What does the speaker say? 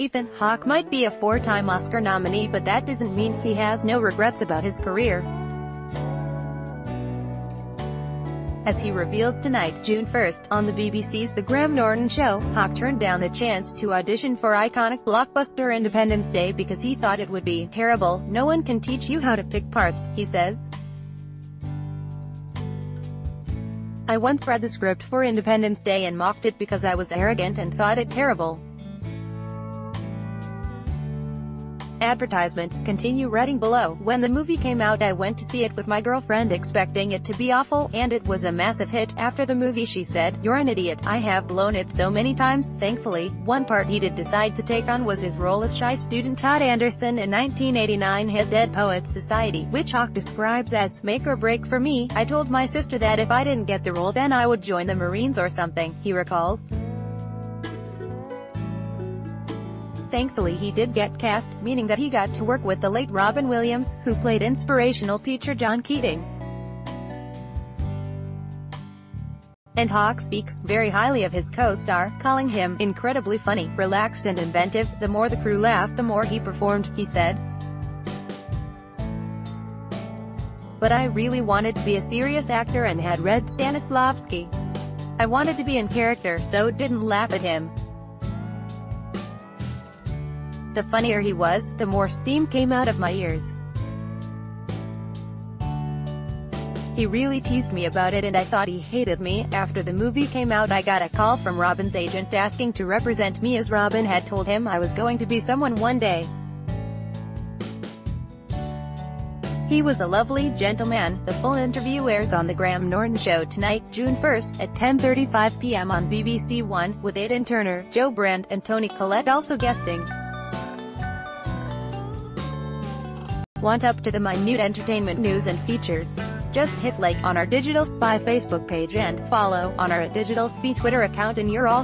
Ethan Hawke might be a four-time Oscar nominee but that doesn't mean he has no regrets about his career. As he reveals tonight, June 1st, on the BBC's The Graham Norton Show, Hawke turned down the chance to audition for iconic blockbuster Independence Day because he thought it would be terrible. No one can teach you how to pick parts, he says. I once read the script for Independence Day and mocked it because I was arrogant and thought it terrible. Advertisement, continue reading below. When the movie came out I went to see it with my girlfriend expecting it to be awful, and it was a massive hit. After the movie she said, you're an idiot, I have blown it so many times. Thankfully, one part he did decide to take on was his role as shy student Todd Anderson in 1989 hit Dead Poets Society, which Hawke describes as, make or break for me. I told my sister that if I didn't get the role then I would join the Marines or something, he recalls. Thankfully he did get cast, meaning that he got to work with the late Robin Williams, who played inspirational teacher John Keating. And Hawke speaks very highly of his co-star, calling him incredibly funny, relaxed and inventive. The more the crew laughed the more he performed, he said. But I really wanted to be a serious actor and had read Stanislavski. I wanted to be in character, so didn't laugh at him. The funnier he was, the more steam came out of my ears. He really teased me about it and I thought he hated me. After the movie came out I got a call from Robin's agent asking to represent me as Robin had told him I was going to be someone one day. He was a lovely gentleman. The full interview airs on The Graham Norton Show tonight, June 1st, at 10.35 p.m. on BBC One, with Aidan Turner, Jo Brand, and Toni Collette also guesting. Want up to the minute entertainment news and features? Just hit like on our Digital Spy Facebook page and follow on our Digital Spy Twitter account and you're all